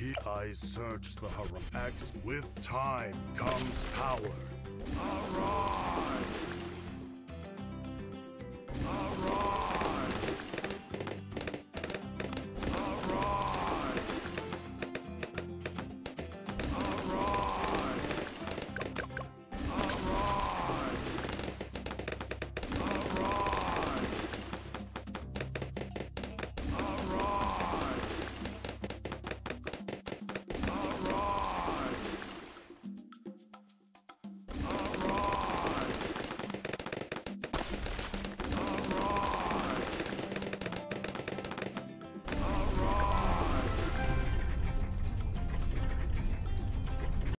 He I search the horizon. With time comes power.